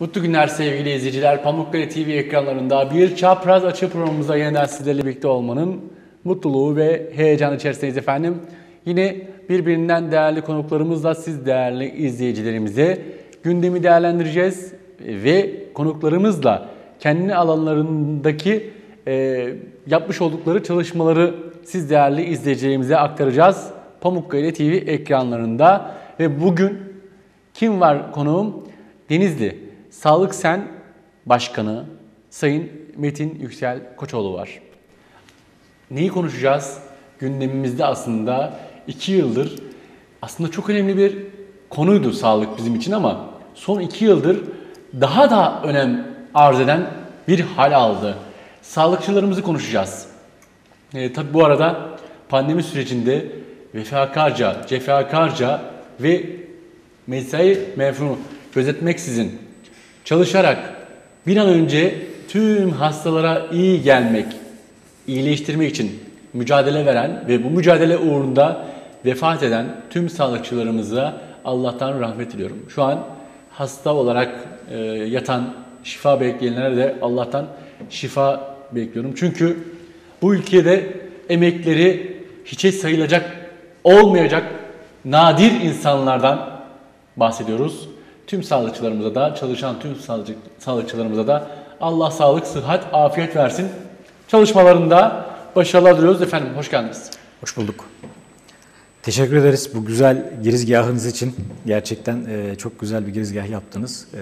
Mutlu günler sevgili izleyiciler. Pamukkale TV ekranlarında bir çapraz açı programımızda yeniden sizlerle birlikte olmanın mutluluğu ve heyecanı içerisindeyiz efendim. Yine birbirinden değerli konuklarımızla siz değerli izleyicilerimize gündemi değerlendireceğiz ve konuklarımızla kendi alanlarındaki e, yapmış oldukları çalışmaları siz değerli izleyicilerimize aktaracağız. Pamukkale TV ekranlarında ve bugün kim var konuğum? Denizli Sağlık Sen Başkanı Sayın Metin Yüksel Koçoğlu var. Neyi konuşacağız? Gündemimizde aslında iki yıldır aslında çok önemli bir konuydu sağlık bizim için ama son iki yıldır daha da önem arz eden bir hal aldı. Sağlıkçılarımızı konuşacağız. E, tabii bu arada pandemi sürecinde vefakarca, cefakarca ve mesai menfunu gözetmeksizin çalışarak bir an önce tüm hastalara iyi gelmek, iyileştirmek için mücadele veren ve bu mücadele uğrunda vefat eden tüm sağlıkçılarımıza Allah'tan rahmet diliyorum. Şu an hasta olarak e, yatan, şifa bekleyenlere de Allah'tan şifa bekliyorum. Çünkü bu ülkede emekleri hiçe sayılacak, olmayacak nadir insanlardan bahsediyoruz. Tüm sağlıkçılarımıza da, çalışan tüm sağlık, sağlıkçılarımıza da Allah sağlık, sıhhat, afiyet versin. Çalışmalarında başarılar diliyoruz. Efendim hoş geldiniz. Hoş bulduk. Teşekkür ederiz bu güzel girizgahınız için. Gerçekten e, çok güzel bir girizgah yaptınız. E,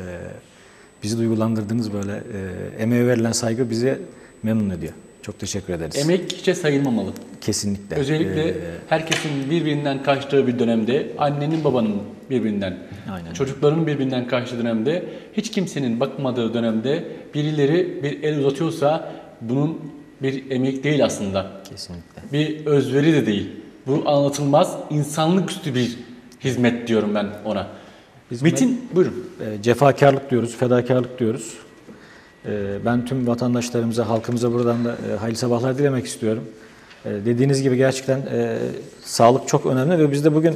bizi duygulandırdınız böyle. E, emeğe verilen saygı bizi memnun ediyor. Çok teşekkür ederiz. Emek hiçe sayılmamalı. Kesinlikle. Özellikle E, herkesin birbirinden kaçtığı bir dönemde, annenin babanın birbirinden, Aynen. çocukların birbirinden kaçtığı dönemde, hiç kimsenin bakmadığı dönemde birileri bir el uzatıyorsa bunun bir emek değil aslında. kesinlikle. Bir özveri de değil. Bu anlatılmaz insanlıküstü bir hizmet diyorum ben ona. Metin buyurun. E, cefakarlık diyoruz, fedakarlık diyoruz. E, ben tüm vatandaşlarımıza, halkımıza buradan da e, hayırlı sabahlar dilemek istiyorum. E, dediğiniz gibi gerçekten e, sağlık çok önemli ve biz de bugün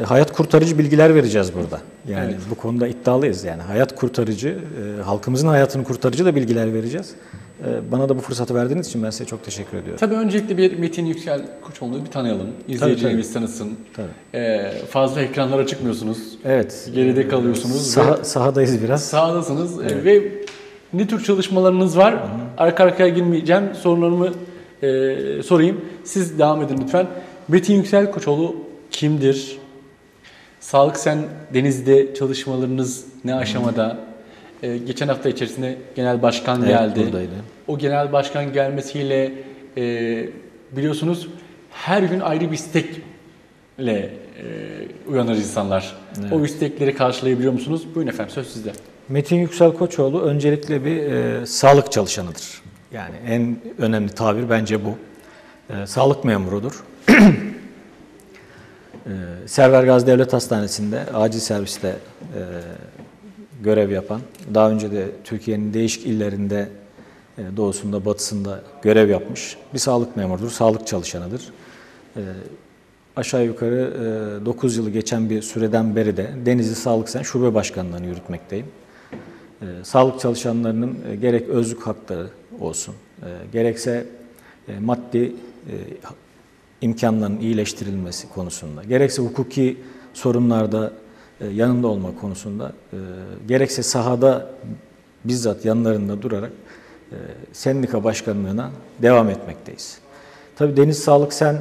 e, hayat kurtarıcı bilgiler vereceğiz burada. Yani Evet. bu konuda iddialıyız. Yani hayat kurtarıcı, e, halkımızın hayatını kurtarıcı da bilgiler vereceğiz. E, bana da bu fırsatı verdiğiniz için ben size çok teşekkür ediyorum. Tabii öncelikle bir Metin Yüksel Koçoğlu'nu bir tanıyalım. İzleyicilerimiz tanısın. Tabii. Ee, fazla ekranlara çıkmıyorsunuz. Evet. Geride kalıyorsunuz. Saha, ve sahadayız biraz. sahadasınız. Ee, Ve ne tür çalışmalarınız var? Arka arkaya girmeyeceğim. Sorularımı e, sorayım. Siz devam edin lütfen. Metin Yüksel Koçoğlu kimdir? Sağlık Sen Deniz'de çalışmalarınız ne aşamada? Ee, geçen hafta içerisinde genel başkan Evet, geldi. buradaydı. O genel başkan gelmesiyle e, biliyorsunuz her gün ayrı bir istekle e, uyanır insanlar. O istekleri karşılayabiliyor musunuz? Buyurun efendim söz sizde. Metin Yüksel Koçoğlu öncelikle bir e, sağlık çalışanıdır. Yani en önemli tabir bence bu. E, sağlık memurudur. e, Server Gazi Devlet Hastanesi'nde acil serviste e, görev yapan, daha önce de Türkiye'nin değişik illerinde e, doğusunda, batısında görev yapmış bir sağlık memurudur, sağlık çalışanıdır. E, aşağı yukarı 9 yılı geçen bir süreden beri de Denizli Sağlık Sen Şube Başkanlığı'nı yürütmekteyim. E, sağlık çalışanlarının e, gerek özlük hakları olsun, e, gerekse e, maddi e, imkanların iyileştirilmesi konusunda, gerekse hukuki sorunlarda e, yanında olma konusunda, e, gerekse sahada bizzat yanlarında durarak e, sendika başkanlığına devam etmekteyiz. Tabii Deniz Sağlık Sen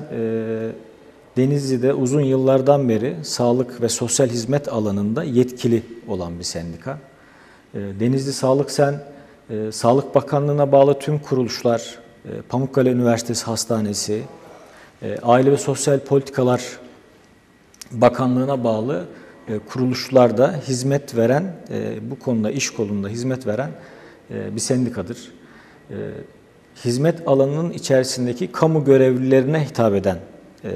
Denizli'de uzun yıllardan beri sağlık ve sosyal hizmet alanında yetkili olan bir sendika. Denizli Sağlık Sen, Sağlık Bakanlığı'na bağlı tüm kuruluşlar, Pamukkale Üniversitesi Hastanesi, Aile ve Sosyal Politikalar Bakanlığı'na bağlı e, kuruluşlarda hizmet veren, e, bu konuda iş kolunda hizmet veren e, bir sendikadır. E, Hizmet alanının içerisindeki kamu görevlilerine hitap eden e,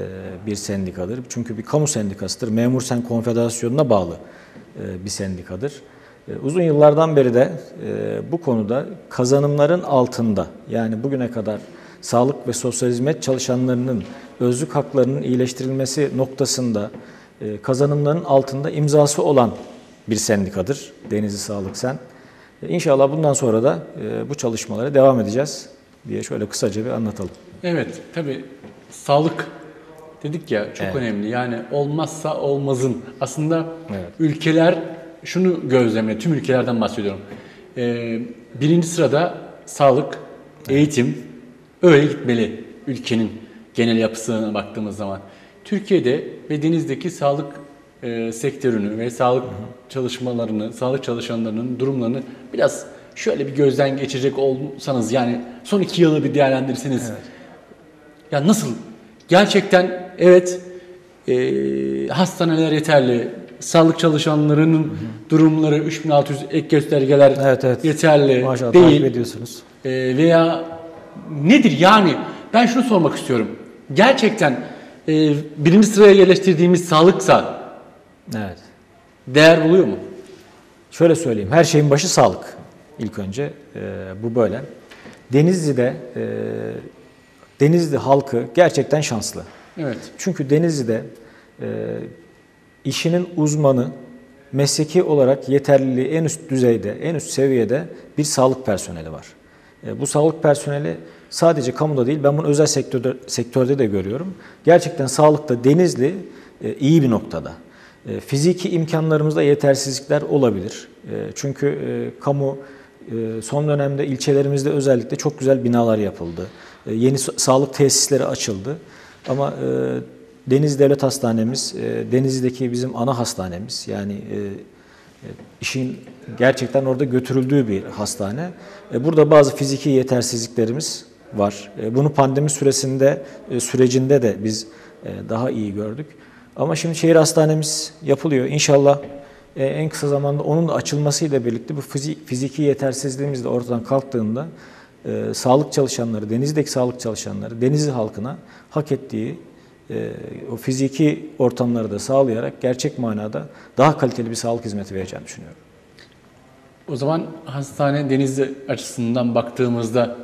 bir sendikadır. Çünkü bir kamu sendikasıdır. Memur Sen Konfederasyonu'na bağlı e, bir sendikadır. E, Uzun yıllardan beri de e, bu konuda kazanımların altında yani bugüne kadar sağlık ve sosyal hizmet çalışanlarının özlük haklarının iyileştirilmesi noktasında e, kazanımların altında imzası olan bir sendikadır Denizli Sağlık Sen. E, İnşallah bundan sonra da e, bu çalışmalara devam edeceğiz diye şöyle kısaca bir anlatalım. Evet, tabii sağlık dedik ya çok Evet. önemli. Yani olmazsa olmazın. Aslında Evet. ülkeler şunu gözlemle, tüm ülkelerden bahsediyorum. Ee, birinci sırada sağlık, eğitim öyle gitmeli ülkenin genel yapısına baktığımız zaman. Türkiye'de ve denizdeki sağlık e, sektörünü ve sağlık çalışmalarını, sağlık çalışanlarının durumlarını biraz şöyle bir gözden geçirecek olsanız yani son iki yılı bir değerlendirirseniz ya nasıl? Gerçekten evet e, hastaneler yeterli, sağlık çalışanlarının durumları 3600 ek göstergeler Evet, evet. yeterli Maşallah takip değil ediyorsunuz. E, veya nedir yani? Ben şunu sormak istiyorum. Gerçekten e, birinci sıraya yerleştirdiğimiz sağlıksa Evet. değer buluyor mu? Şöyle söyleyeyim, her şeyin başı sağlık. İlk önce e, bu böyle. Denizli'de e, Denizli halkı gerçekten şanslı. Evet. Çünkü Denizli'de e, işinin uzmanı, mesleki olarak yeterliliği en üst düzeyde, en üst seviyede bir sağlık personeli var. E, bu sağlık personeli sadece kamuda değil, ben bunu özel sektörde, sektörde de görüyorum. Gerçekten sağlıkta Denizli e, iyi bir noktada. E, fiziki imkanlarımızda yetersizlikler olabilir. Çünkü kamu son dönemde ilçelerimizde özellikle çok güzel binalar yapıldı. Yeni sa- sağlık tesisleri açıldı. Ama Deniz Devlet Hastanemiz, Denizli'deki bizim ana hastanemiz yani işin gerçekten orada götürüldüğü bir hastane. E, burada bazı fiziki yetersizliklerimiz var. E, bunu pandemi süresinde e, sürecinde de biz daha iyi gördük. Ama şimdi şehir hastanemiz yapılıyor. İnşallah en kısa zamanda onun açılmasıyla birlikte bu fizi- fiziki yetersizliğimiz de ortadan kalktığında sağlık çalışanları, denizdeki sağlık çalışanları, denizli halkına hak ettiği o fiziki ortamları da sağlayarak gerçek manada daha kaliteli bir sağlık hizmeti vereceğini düşünüyorum. O zaman hastane denizli açısından baktığımızda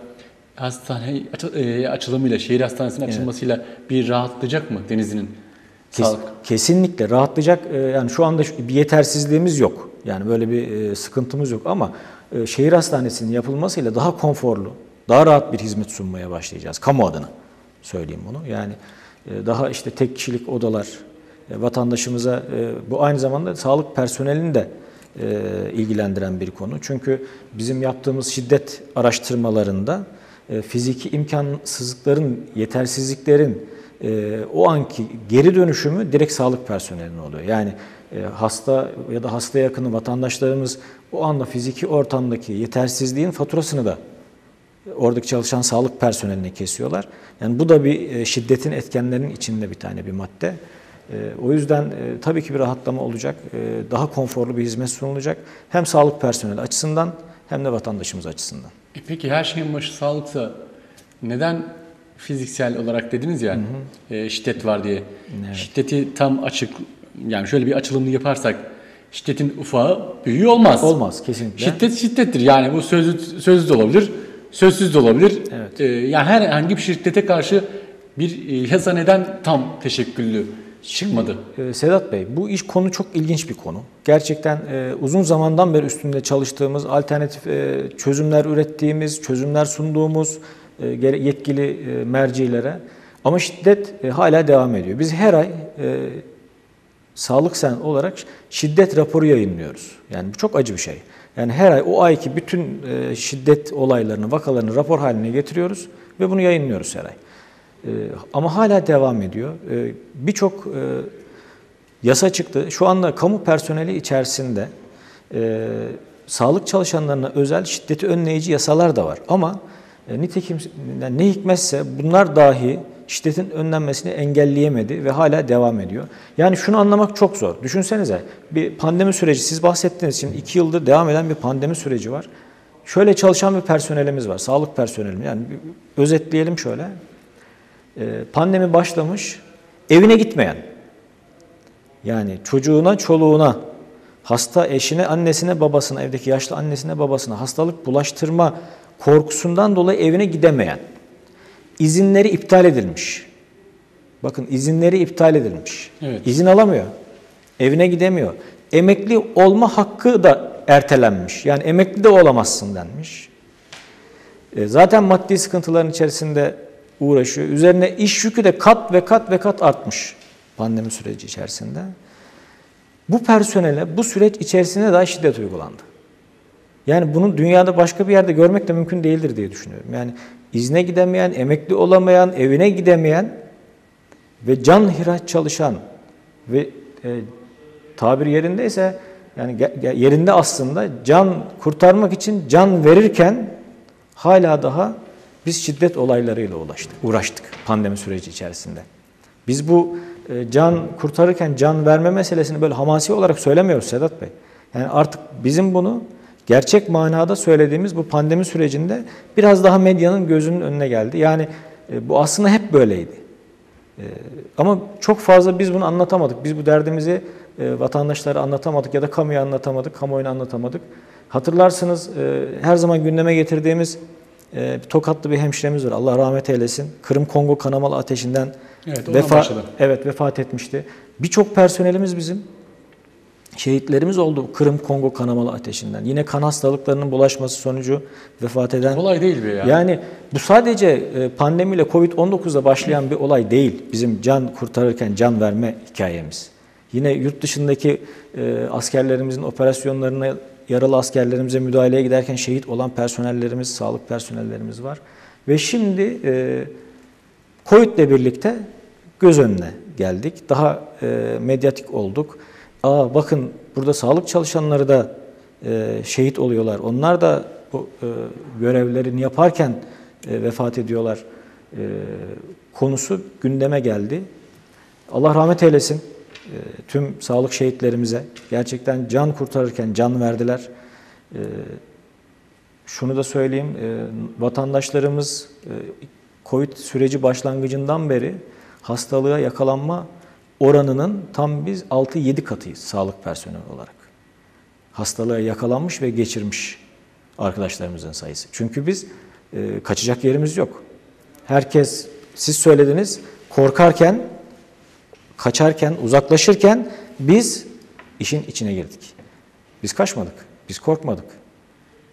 hastane e, açılımıyla, şehir hastanesinin açılmasıyla bir rahatlayacak mı denizinin Kes- sağlık? Kesinlikle rahatlayacak. e, Yani şu anda bir yetersizliğimiz yok. Yani böyle bir e, sıkıntımız yok ama e, şehir hastanesinin yapılmasıyla daha konforlu, daha rahat bir hizmet sunmaya başlayacağız. Kamu adına söyleyeyim bunu. Yani daha işte tek kişilik odalar e, vatandaşımıza e, bu aynı zamanda sağlık personelini de e, ilgilendiren bir konu. Çünkü bizim yaptığımız şiddet araştırmalarında fiziki imkansızlıkların, yetersizliklerin o anki geri dönüşümü direkt sağlık personeline oluyor. Yani hasta ya da hasta yakını vatandaşlarımız o anda fiziki ortamdaki yetersizliğin faturasını da oradaki çalışan sağlık personeline kesiyorlar. Yani bu da bir e, şiddetin etkenlerinin içinde bir tane bir madde. E, O yüzden e, tabii ki bir rahatlama olacak. Daha konforlu bir hizmet sunulacak. Hem sağlık personeli açısından hem de vatandaşımız açısından. E peki her şeyin başı sağlıksa neden fiziksel olarak dediniz ya e, şiddet var diye. Şiddeti tam açık yani şöyle bir açılımını yaparsak şiddetin ufağı büyüğü olmaz. Olmaz kesinlikle. Şiddet şiddettir. Yani bu sözlü, sözlü de olabilir, sözsüz de olabilir. Evet. Ee, yani herhangi bir şiddete karşı bir e, yasa neden tam teşekküllü çıkmadı? Ee, Sedat Bey, bu iş konu çok ilginç bir konu. Gerçekten e, uzun zamandan beri üstünde çalıştığımız, alternatif e, çözümler ürettiğimiz, çözümler sunduğumuz e, yetkili e, mercilere. Ama şiddet e, hala devam ediyor. Biz her ay e, Sağlık Sen olarak şiddet raporu yayınlıyoruz. Yani bu çok acı bir şey. Yani her ay o ayki bütün e, şiddet olaylarını, vakalarını rapor haline getiriyoruz ve bunu yayınlıyoruz her ay. E, Ama hala devam ediyor. E, Birçok e, yasa çıktı. Şu anda kamu personeli içerisinde sağlık çalışanlarına özel şiddeti önleyici yasalar da var. Ama e, nitekim yani ne hikmetse bunlar dahi şiddetin önlenmesini engelleyemedi ve hala devam ediyor. Yani şunu anlamak çok zor. Düşünsenize bir pandemi süreci siz bahsettiniz şimdi iki yıldır devam eden bir pandemi süreci var. Şöyle çalışan bir personelimiz var, sağlık personelimiz. Yani özetleyelim şöyle. Ee, pandemi başlamış, evine gitmeyen, yani çocuğuna, çoluğuna, hasta eşine, annesine, babasına, evdeki yaşlı annesine, babasına hastalık bulaştırma korkusundan dolayı evine gidemeyen, izinleri iptal edilmiş. Bakın izinleri iptal edilmiş. Evet. İzin alamıyor. Evine gidemiyor. Emekli olma hakkı da ertelenmiş. Yani emekli de olamazsın denmiş. E, zaten maddi sıkıntıların içerisinde uğraşıyor. Üzerine iş yükü de kat ve kat ve kat artmış pandemi süreci içerisinde. Bu personele bu süreç içerisinde daha şiddet uygulandı. Yani bunu dünyada başka bir yerde görmek de mümkün değildir diye düşünüyorum. Yani izne gidemeyen, emekli olamayan, evine gidemeyen ve can hiraç çalışan ve e, tabir yerindeyse yani yerinde aslında can kurtarmak için can verirken hala daha biz şiddet olaylarıyla ulaştık, uğraştık pandemi süreci içerisinde. Biz bu e, can kurtarırken can verme meselesini böyle hamasi olarak söylemiyoruz Sedat Bey. Yani artık bizim bunu gerçek manada söylediğimiz bu pandemi sürecinde biraz daha medyanın gözünün önüne geldi. Yani e, bu aslında hep böyleydi. E, ama çok fazla biz bunu anlatamadık. Biz bu derdimizi vatandaşlara anlatamadık ya da kamuya anlatamadık, kamuoyuna anlatamadık. Hatırlarsınız her zaman gündeme getirdiğimiz Tokatlı bir hemşiremiz var. Allah rahmet eylesin. Kırım Kongo kanamalı ateşinden Evet, vefa, evet vefat etmişti. Birçok personelimiz bizim şehitlerimiz oldu Kırım Kongo kanamalı ateşinden. Yine kan hastalıklarının bulaşması sonucu vefat eden. Kolay değil bir yani. Yani bu sadece e, pandemiyle Covid-19'da başlayan bir olay değil. Bizim can kurtarırken can verme hikayemiz. Yine yurt dışındaki e, askerlerimizin operasyonlarına yaralı askerlerimize müdahaleye giderken şehit olan personellerimiz, sağlık personellerimiz var. Ve şimdi e, Covid ile birlikte göz önüne geldik. Daha medyatik olduk. Aa bakın burada sağlık çalışanları da e, şehit oluyorlar. Onlar da bu e, görevlerini yaparken e, vefat ediyorlar. E, konusu gündeme geldi. Allah rahmet eylesin e, tüm sağlık şehitlerimize. Gerçekten can kurtarırken can verdiler. E, şunu da söyleyeyim, e, vatandaşlarımız e, Covid süreci başlangıcından beri hastalığa yakalanma oranının tam biz 6-7 katıyız sağlık personeli olarak. Hastalığa yakalanmış ve geçirmiş arkadaşlarımızın sayısı. Çünkü biz e, kaçacak yerimiz yok. Herkes, siz söylediniz, korkarken, kaçarken, uzaklaşırken biz işin içine girdik. Biz kaçmadık, biz korkmadık.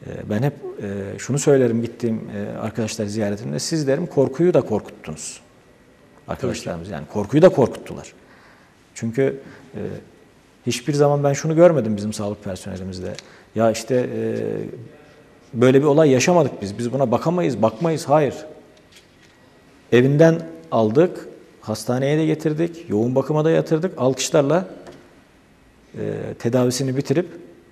E, ben hep e, şunu söylerim gittiğim e, arkadaşlar ziyaretimde, siz derim korkuyu da korkuttunuz. Arkadaşlarımız yani korkuyu da korkuttular. Çünkü e, hiçbir zaman ben şunu görmedim bizim sağlık personelimizde. Ya işte e, böyle bir olay yaşamadık biz. Biz buna bakamayız, bakmayız. Hayır. Evinden aldık, hastaneye de getirdik, yoğun bakıma da yatırdık. Alkışlarla e, tedavisini bitirip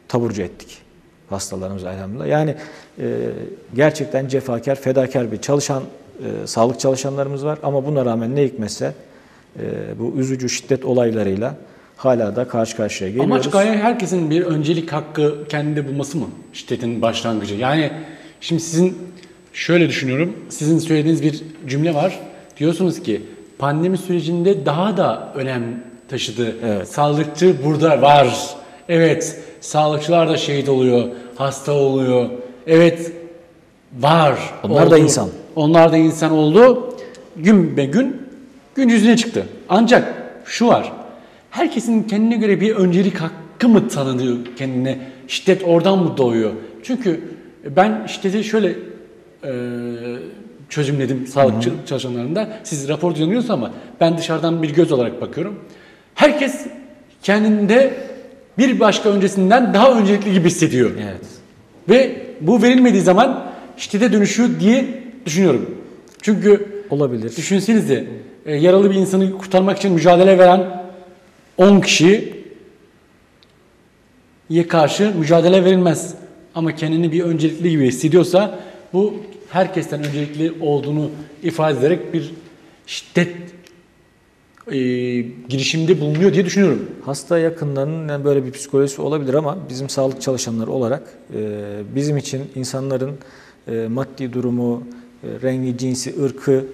taburcu ettik hastalarımız elhamdülillah. Yani e, gerçekten cefakar, fedakar bir çalışan, e, sağlık çalışanlarımız var. Ama buna rağmen ne hikmetse bu üzücü şiddet olaylarıyla hala da karşı karşıya geliyoruz. Amaç gaye herkesin bir öncelik hakkı kendinde bulması mı? Şiddetin başlangıcı. Yani şimdi sizin şöyle düşünüyorum. Sizin söylediğiniz bir cümle var. Diyorsunuz ki pandemi sürecinde daha da önem taşıdı. Evet. Sağlıkçı burada var. Evet, sağlıkçılar da şehit oluyor, hasta oluyor. Evet, var. Onlar da insan. Onlar da insan oldu. Gün be gün gün yüzüne çıktı. Ancak şu var. Herkesin kendine göre bir öncelik hakkı mı tanınıyor kendine? Şiddet oradan mı doğuyor? Çünkü ben şiddeti şöyle e, çözümledim sağlık çalışanlarında. Siz rapor dinliyorsunuz ama ben dışarıdan bir göz olarak bakıyorum. Herkes kendinde bir başka öncesinden daha öncelikli gibi hissediyor. Evet. Ve bu verilmediği zaman şiddete dönüşüyor diye düşünüyorum. Çünkü olabilir. Düşünsenize e, yaralı bir insanı kurtarmak için mücadele veren 10 kişi ye karşı mücadele verilmez. Ama kendini bir öncelikli gibi hissediyorsa bu herkesten öncelikli olduğunu ifade ederek bir şiddet e, girişimde bulunuyor diye düşünüyorum. Hasta yakınlarının yani böyle bir psikolojisi olabilir ama bizim sağlık çalışanları olarak e, bizim için insanların e, maddi durumu, e, rengi, cinsi, ırkı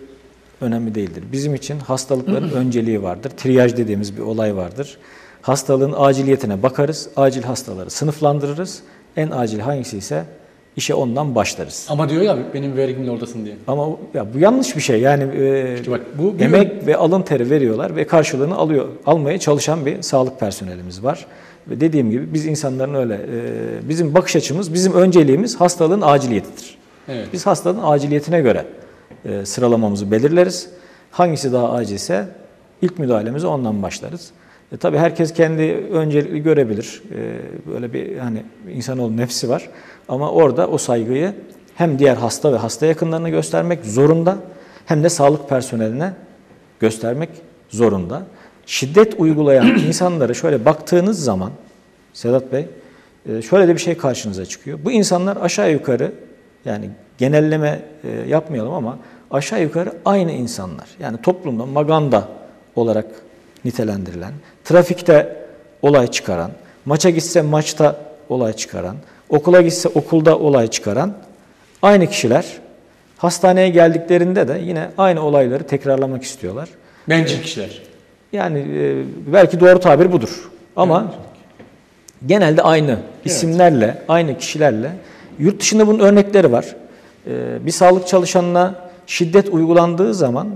önemli değildir. Bizim için hastalıkların önceliği vardır. Triyaj dediğimiz bir olay vardır. Hastalığın aciliyetine bakarız, acil hastaları sınıflandırırız. En acil hangisi ise işe ondan başlarız. Ama diyor ya benim vergimle oradasın diye. Ama ya bu yanlış bir şey. Yani e, İşte bak, bu bir- emek ve alın teri veriyorlar ve karşılığını alıyor almaya çalışan bir sağlık personelimiz var. ve dediğim gibi biz insanların öyle e, bizim bakış açımız, bizim önceliğimiz hastalığın aciliyetidir. Evet. Biz hastalığın aciliyetine göre e, sıralamamızı belirleriz. Hangisi daha acilse ilk müdahalemize ondan başlarız. E, tabii herkes kendi öncelikli görebilir. E, böyle bir hani insanoğlu nefsi var. Ama orada o saygıyı hem diğer hasta ve hasta yakınlarına göstermek zorunda hem de sağlık personeline göstermek zorunda. Şiddet uygulayan insanlara şöyle baktığınız zaman Sedat Bey e, şöyle de bir şey karşınıza çıkıyor. Bu insanlar aşağı yukarı yani genelleme e, yapmayalım ama aşağı yukarı aynı insanlar. Yani toplumda maganda olarak nitelendirilen, trafikte olay çıkaran, maça gitse maçta olay çıkaran, okula gitse okulda olay çıkaran aynı kişiler hastaneye geldiklerinde de yine aynı olayları tekrarlamak istiyorlar. Bencil kişiler. Yani e, belki doğru tabir budur. Ama genelde aynı isimlerle, aynı kişilerle. Yurt dışında bunun örnekleri var. E, bir sağlık çalışanına şiddet uygulandığı zaman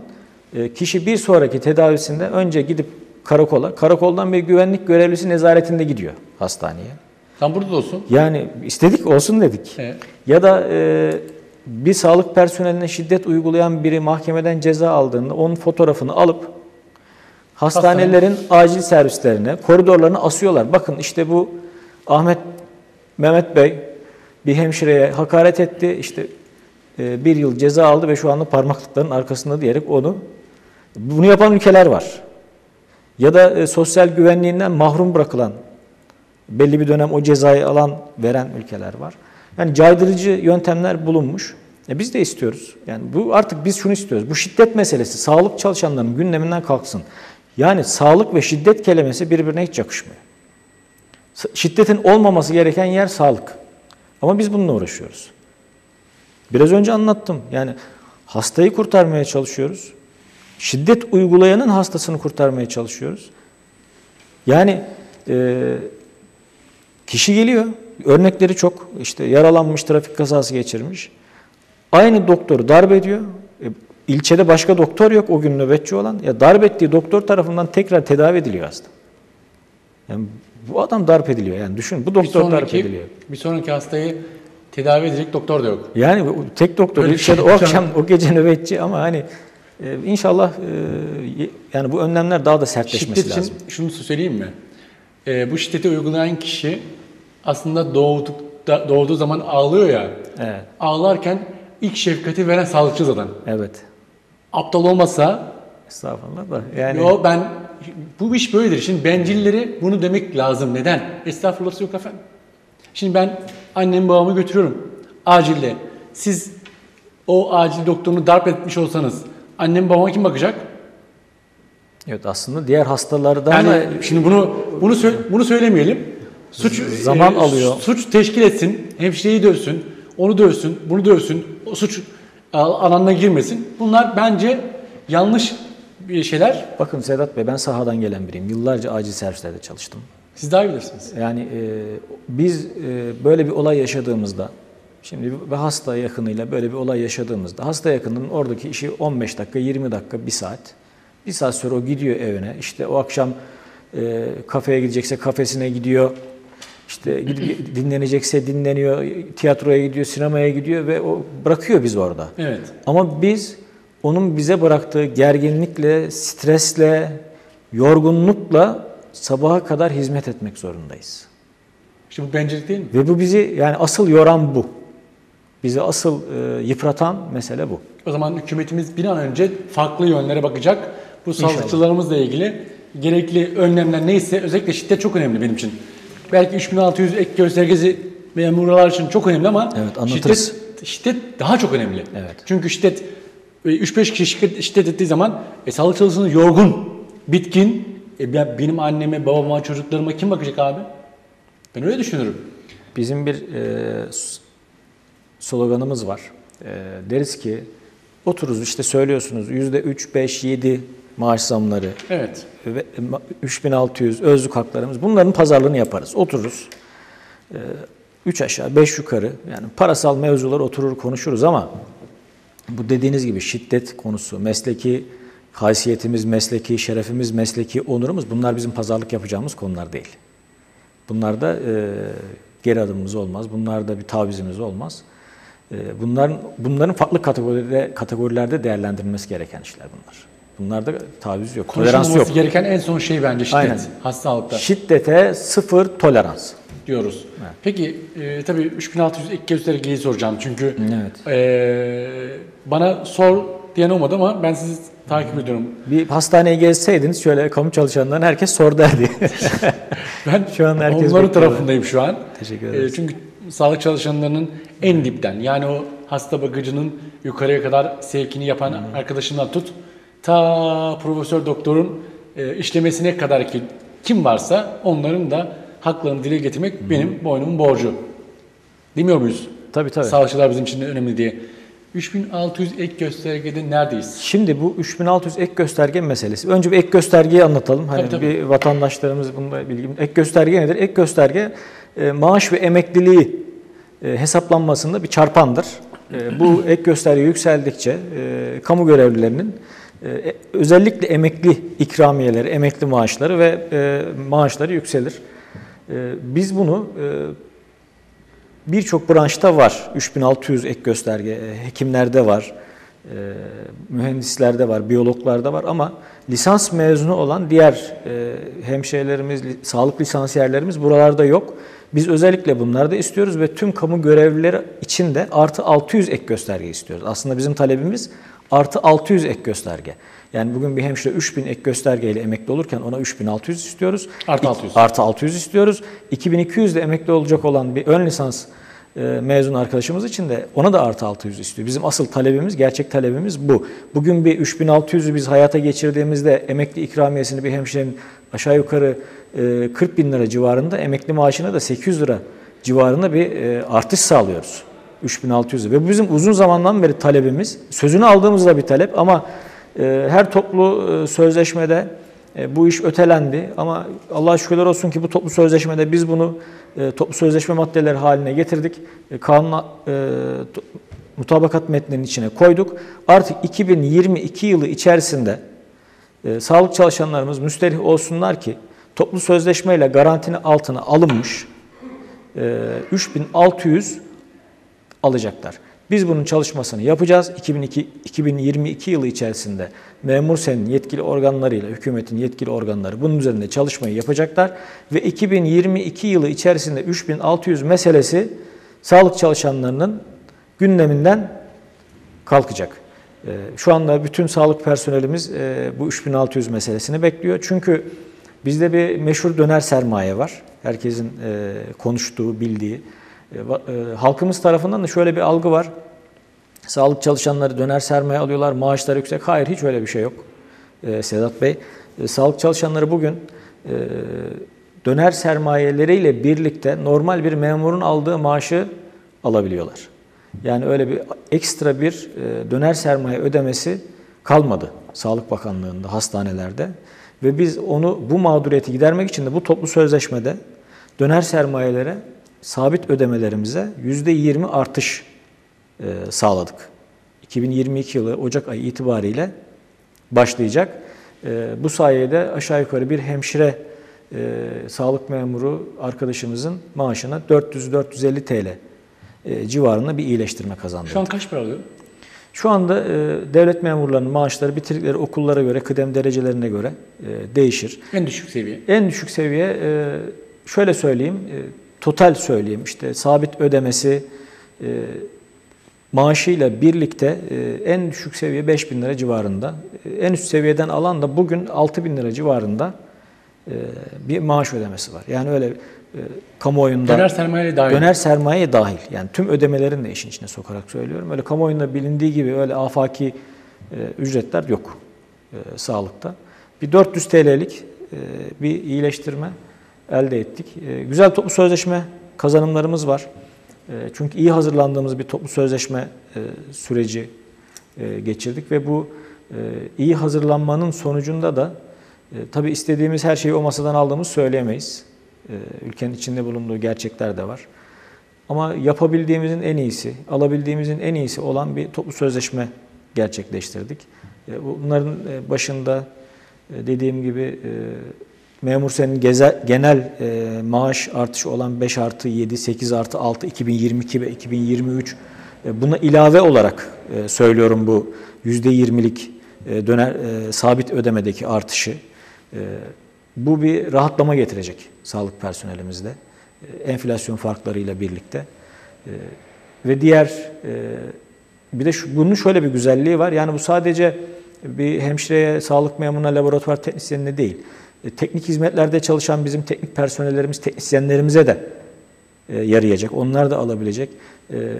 e, kişi bir sonraki tedavisinde önce gidip karakola, karakoldan bir güvenlik görevlisi nezaretinde gidiyor hastaneye. Tam burada da olsun. Yani istedik olsun dedik. Evet. Ya da e, bir sağlık personeline şiddet uygulayan biri mahkemeden ceza aldığında onun fotoğrafını alıp hastanelerin acil servislerine, koridorlarına asıyorlar. Bakın işte bu Ahmet Mehmet Bey bir hemşireye hakaret etti. İşte e, bir yıl ceza aldı ve şu anda parmaklıkların arkasında diyerek onu bunu yapan ülkeler var. Ya da e, sosyal güvenliğinden mahrum bırakılan belli bir dönem o cezayı alan veren ülkeler var. Yani caydırıcı yöntemler bulunmuş. E biz de istiyoruz. Yani bu artık biz şunu istiyoruz. Bu şiddet meselesi sağlık çalışanlarının gündeminden kalksın. Yani sağlık ve şiddet kelimesi birbirine hiç yakışmıyor. Şiddetin olmaması gereken yer sağlık. Ama biz bununla uğraşıyoruz. Biraz önce anlattım. Yani hastayı kurtarmaya çalışıyoruz. Şiddet uygulayanın hastasını kurtarmaya çalışıyoruz. Yani e, kişi geliyor, örnekleri çok. İşte yaralanmış, trafik kazası geçirmiş. Aynı doktoru darp ediyor. E, ilçede başka doktor yok o gün nöbetçi olan. Ya darp ettiği doktor tarafından tekrar tedavi ediliyor hasta. Yani bu adam darp ediliyor. Yani düşün bu doktor darp sonraki, ediliyor. bir sonraki hastayı tedavi edecek doktor da yok. Yani tek doktor ilçede şey o akşam o gece nöbetçi ama hani e, inşallah e, yani bu önlemler daha da sertleşmesi Şiddet lazım. için şunu söyleyeyim mi? Ee, bu şiddeti uygulayan kişi aslında doğdukta, doğduğu zaman ağlıyor ya. Evet. Ağlarken ilk şefkati veren sağlıkçı zaten. Evet. Aptal olmasa Estağfurullah da yani yo ben bu iş böyledir. Şimdi bencilleri bunu demek lazım. Neden? Estağfurullah yok efendim. Şimdi ben annemi babamı götürüyorum acilde. Siz o acil doktorunu darp etmiş olsanız annem babama kim bakacak? evet aslında diğer hastalardan Yani da şimdi bunu bunu sö- bunu söylemeyelim. Suç Zaman alıyor. Suç teşkil etsin, hemşireyi dövsün, onu dövsün, bunu dövsün. O suç al- alanına girmesin. Bunlar bence yanlış bir şeyler. bakın Sedat Bey ben sahadan gelen biriyim. Yıllarca acil servislerde çalıştım. Siz daha iyi bilirsiniz. Yani e, biz e, böyle bir olay yaşadığımızda, şimdi bir hasta yakınıyla böyle bir olay yaşadığımızda, hasta yakınının oradaki işi 15 dakika, 20 dakika, 1 saat. Bir saat sonra o gidiyor evine. İşte o akşam e, kafeye gidecekse kafesine gidiyor. İşte gidip dinlenecekse dinleniyor, tiyatroya gidiyor, sinemaya gidiyor ve o bırakıyor biz orada. Evet. Ama biz onun bize bıraktığı gerginlikle, stresle, yorgunlukla sabaha kadar hizmet etmek zorundayız. İşte bu bencillik değil mi? Ve bu bizi yani asıl yoran bu. Bizi asıl e, yıpratan mesele bu. O zaman hükümetimiz bir an önce farklı yönlere bakacak. Bu sağlıkçılarımızla ilgili gerekli önlemler neyse özellikle şiddet çok önemli benim için. Belki 3600 ek göstergesi memurlar için çok önemli ama Evet, anlatırız. şiddet, şiddet daha çok önemli. Evet. Çünkü şiddet 3-5 kişi şiddet, ettiği zaman e, sağlık çalışanı yorgun, bitkin. E, ben- benim anneme, babama, çocuklarıma kim bakacak abi? Ben öyle düşünürüm. Bizim bir e, sloganımız var. E, deriz ki otururuz işte söylüyorsunuz yüzde 3, 5, 7 maaş zamları Evet. ve 3600 özlük haklarımız bunların pazarlığını yaparız. Otururuz. 3 aşağı 5 yukarı yani parasal mevzular oturur konuşuruz ama bu dediğiniz gibi şiddet konusu, mesleki haysiyetimiz, mesleki şerefimiz, mesleki onurumuz bunlar bizim pazarlık yapacağımız konular değil. Bunlarda e, geri adımımız olmaz. Bunlarda bir tavizimiz olmaz. E, bunların bunların farklı kategoride kategorilerde değerlendirilmesi gereken işler bunlar. Bunlarda taviz yok, tolerans yok. Gereken en son şey bence şiddet. Aynen. Hastalıkta Şiddete sıfır tolerans. Diyoruz. Peki e, tabii 3600 ek göstergeyi soracağım çünkü Evet. e, bana sor diyen olmadı ama ben sizi takip ediyorum. Bir hastaneye gezseydiniz şöyle kamu çalışanlarına herkes sor derdi. Ben Şu an herkes onların bekliyor. tarafındayım şu an. Teşekkür E, ederiz. çünkü sağlık çalışanlarının en dipten yani o hasta bakıcının yukarıya kadar sevkini yapan arkadaşından tut ta profesör doktorun e, işlemesine kadar ki kim varsa onların da haklarını dile getirmek benim boynumun borcu. Demiyor muyuz? tabii tabii. Sağlıkçılar bizim için de önemli diye. 3600 ek göstergede neredeyiz? Şimdi bu 3600 ek gösterge meselesi. Önce bir ek göstergeyi anlatalım. Hani Tabii, tabii. bir vatandaşlarımız bununla bilgi. Ek gösterge nedir? Ek gösterge e, maaş ve emekliliği e, hesaplanmasında bir çarpandır. E, bu ek gösterge yükseldikçe kamu görevlilerinin özellikle emekli ikramiyeleri, emekli maaşları ve maaşları yükselir. E, biz bunu e, Birçok branşta var. 3600 ek gösterge, e, hekimlerde var, e, mühendislerde var, biyologlarda var ama lisans mezunu olan diğer hemşehrilerimiz, sağlık lisansiyerlerimiz buralarda yok. Biz özellikle bunları istiyoruz ve tüm kamu görevlileri için de artı 600 ek gösterge istiyoruz. Aslında bizim talebimiz artı 600 ek gösterge. Yani bugün bir hemşire 3000 ek göstergeyle emekli olurken ona 3600 istiyoruz. Artı İk- 600. Artı 600 istiyoruz. 2200 de emekli olacak olan bir ön lisans e, mezun arkadaşımız için de ona da artı 600 istiyor. Bizim asıl talebimiz, gerçek talebimiz bu. Bugün bir 3600'ü biz hayata geçirdiğimizde emekli ikramiyesini bir hemşirenin aşağı yukarı e, 40 bin lira civarında, emekli maaşına da 800 lira civarında bir e, artış sağlıyoruz. 3600 ve bu bizim uzun zamandan beri talebimiz. Sözünü aldığımızda bir talep ama e, her toplu e, sözleşmede e, bu iş ötelendi ama Allah'a şükürler olsun ki bu toplu sözleşmede biz bunu e, toplu sözleşme maddeleri haline getirdik. Kanuna to- mutabakat metninin içine koyduk. Artık 2022 yılı içerisinde sağlık çalışanlarımız müsterih olsunlar ki toplu sözleşmeyle garantinin altına alınmış e, 3600 alacaklar. Biz bunun çalışmasını yapacağız. 2002, 2022 yılı içerisinde memur senin yetkili organlarıyla, hükümetin yetkili organları bunun üzerinde çalışmayı yapacaklar. Ve 2022 yılı içerisinde 3600 meselesi sağlık çalışanlarının gündeminden kalkacak. Ee, Şu anda bütün sağlık personelimiz e, bu 3600 meselesini bekliyor. Çünkü bizde bir meşhur döner sermaye var. Herkesin e, konuştuğu, bildiği. E, e, Halkımız tarafından da şöyle bir algı var. Sağlık çalışanları döner sermaye alıyorlar, maaşları yüksek. Hayır, hiç öyle bir şey yok e, Sedat Bey. Sağlık çalışanları bugün döner sermayeleriyle birlikte normal bir memurun aldığı maaşı alabiliyorlar. Yani öyle bir ekstra bir döner sermaye ödemesi kalmadı Sağlık Bakanlığı'nda, hastanelerde. Ve biz onu bu mağduriyeti gidermek için de bu toplu sözleşmede döner sermayelere sabit ödemelerimize %20 artış e, sağladık. 2022 yılı Ocak ayı itibariyle başlayacak. E, bu sayede aşağı yukarı bir hemşire e, sağlık memuru arkadaşımızın maaşına 400-450 TL civarında bir iyileştirme kazandı. Şu an kaç para alıyor? Şu anda e, devlet memurlarının maaşları bitirdikleri okullara göre, kıdem derecelerine göre e, değişir. En düşük seviye. En düşük seviye e, şöyle söyleyeyim, total söyleyeyim işte sabit ödemesi e, maaşıyla birlikte e, en düşük seviye 5 bin lira civarında. E, En üst seviyeden alan da bugün 6 bin lira civarında e, bir maaş ödemesi var. Yani öyle e, kamuoyunda... Döner sermaye dahil. Döner sermaye dahil. Yani tüm ödemelerin de işin içine sokarak söylüyorum. Öyle kamuoyunda bilindiği gibi öyle afaki e, ücretler yok e, sağlıkta. Bir 400 TL'lik e, bir iyileştirme elde ettik. E, güzel toplu sözleşme kazanımlarımız var. E, çünkü iyi hazırlandığımız bir toplu sözleşme e, süreci e, geçirdik ve bu e, iyi hazırlanmanın sonucunda da e, tabii istediğimiz her şeyi o masadan aldığımız söyleyemeyiz. Ülkenin içinde bulunduğu gerçekler de var. Ama yapabildiğimizin en iyisi, alabildiğimizin en iyisi olan bir toplu sözleşme gerçekleştirdik. Bunların başında dediğim gibi memur senin geze, genel e, maaş artışı olan 5 artı 7, 8 artı 6, 2022 ve 2023 e, buna ilave olarak e, söylüyorum bu %20'lik e, döner e, sabit ödemedeki artışı. E, bu bir rahatlama getirecek sağlık personelimizde. E, enflasyon farklarıyla birlikte. E, ve diğer e, bir de şu, bunun şöyle bir güzelliği var. Yani bu sadece bir hemşireye, sağlık memuruna, laboratuvar teknisyenine değil. E, teknik hizmetlerde çalışan bizim teknik personellerimiz, teknisyenlerimize de e, yarayacak. Onlar da alabilecek. E,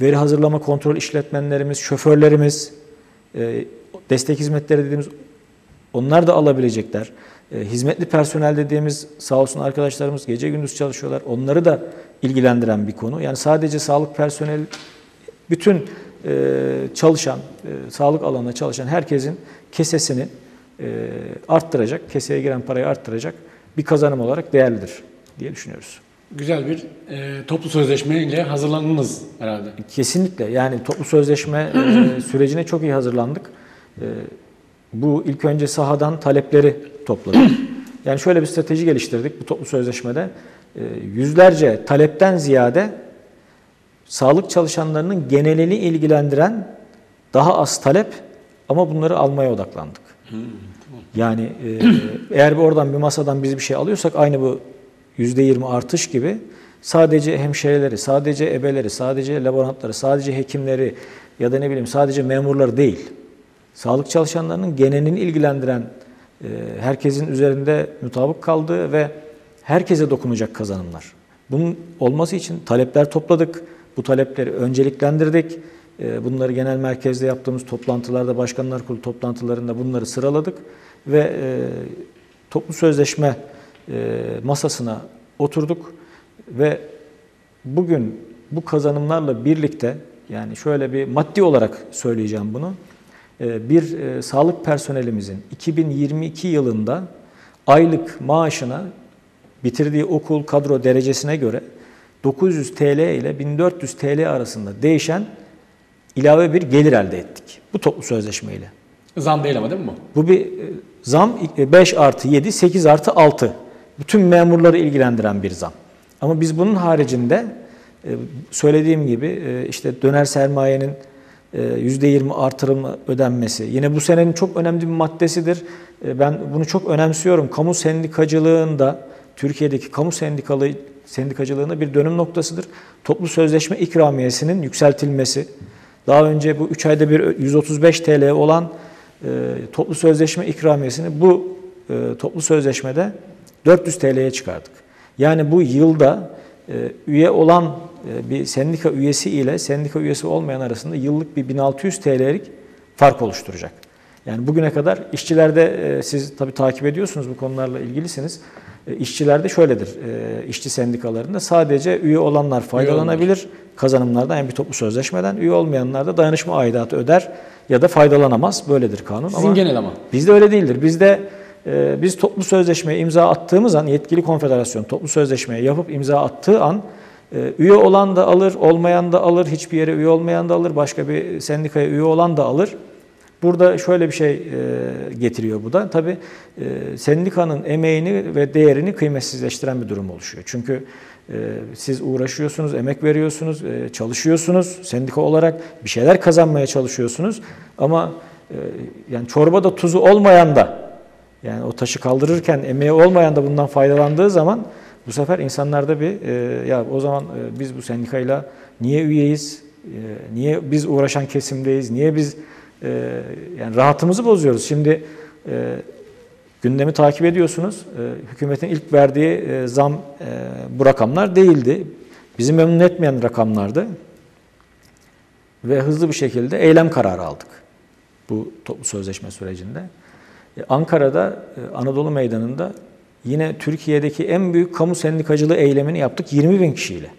veri hazırlama kontrol işletmenlerimiz, şoförlerimiz, destek hizmetleri dediğimiz onlar da alabilecekler. Hizmetli personel dediğimiz sağ olsun arkadaşlarımız gece gündüz çalışıyorlar. Onları da ilgilendiren bir konu. Yani sadece sağlık personeli bütün çalışan, sağlık alanında çalışan herkesin kesesini e, arttıracak, keseye giren parayı arttıracak bir kazanım olarak değerlidir diye düşünüyoruz. Güzel bir e, toplu sözleşme ile hazırlandınız herhalde. Kesinlikle yani toplu sözleşme e, sürecine çok iyi hazırlandık. E, bu ilk önce sahadan talepleri topladık. Yani şöyle bir strateji geliştirdik bu toplu sözleşmede. E, yüzlerce talepten ziyade sağlık çalışanlarının genelini ilgilendiren daha az talep ama bunları almaya odaklandık. Yani e, eğer bir oradan bir masadan biz bir şey alıyorsak aynı bu %20 artış gibi sadece hemşireleri, sadece ebeleri, sadece laborantları, sadece hekimleri ya da ne bileyim sadece memurları değil. Sağlık çalışanlarının genelini ilgilendiren e, herkesin üzerinde mutabık kaldığı ve herkese dokunacak kazanımlar. Bunun olması için talepler topladık. Bu talepleri önceliklendirdik. E, bunları genel merkezde yaptığımız toplantılarda, başkanlar kurulu toplantılarında bunları sıraladık ve e, toplu sözleşme e, masasına oturduk ve bugün bu kazanımlarla birlikte yani şöyle bir maddi olarak söyleyeceğim bunu. E, bir sağlık personelimizin 2022 yılında aylık maaşına bitirdiği okul kadro derecesine göre 900 TL ile 1400 TL arasında değişen ilave bir gelir elde ettik. Bu toplu sözleşmeyle. Zam değil ama değil mi bu? Bu bir zam 5 artı 7, 8 artı 6. Bütün memurları ilgilendiren bir zam. Ama biz bunun haricinde söylediğim gibi işte döner sermayenin %20 artırımı ödenmesi. Yine bu senenin çok önemli bir maddesidir. Ben bunu çok önemsiyorum. Kamu sendikacılığında Türkiye'deki kamu sendikalı sendikacılığında bir dönüm noktasıdır. Toplu sözleşme ikramiyesinin yükseltilmesi. Daha önce bu 3 ayda bir 135 TL olan e, toplu sözleşme ikramiyesini bu e, toplu sözleşmede 400 TL'ye çıkardık. Yani bu yılda e, üye olan e, bir sendika üyesi ile sendika üyesi olmayan arasında yıllık bir 1600 TL'lik fark oluşturacak. Yani bugüne kadar işçilerde e, siz tabii takip ediyorsunuz bu konularla ilgilisiniz. E, işçilerde şöyledir. E, işçi sendikalarında sadece üye olanlar faydalanabilir kazanımlardan yani bir toplu sözleşmeden. Üye olmayanlar da dayanışma aidatı öder ya da faydalanamaz. Böyledir kanun. Sizin ama genel ama. Bizde öyle değildir. Bizde e, biz toplu sözleşmeye imza attığımız an yetkili konfederasyon toplu sözleşmeye yapıp imza attığı an üye olan da alır, olmayan da alır, hiçbir yere üye olmayan da alır, başka bir sendikaya üye olan da alır. Burada şöyle bir şey getiriyor bu da. Tabii sendikanın emeğini ve değerini kıymetsizleştiren bir durum oluşuyor. Çünkü siz uğraşıyorsunuz, emek veriyorsunuz, çalışıyorsunuz. Sendika olarak bir şeyler kazanmaya çalışıyorsunuz. Ama yani çorbada tuzu olmayan da yani o taşı kaldırırken emeği olmayan da bundan faydalandığı zaman bu sefer insanlarda bir ya o zaman biz bu sendikayla niye üyeyiz? Niye biz uğraşan kesimdeyiz? Niye biz e, yani rahatımızı bozuyoruz. Şimdi e, gündemi takip ediyorsunuz. E, hükümetin ilk verdiği e, zam e, bu rakamlar değildi. Bizi memnun etmeyen rakamlardı. Ve hızlı bir şekilde eylem kararı aldık bu toplu sözleşme sürecinde. E, Ankara'da e, Anadolu Meydanı'nda yine Türkiye'deki en büyük kamu sendikacılığı eylemini yaptık 20 bin kişiyle.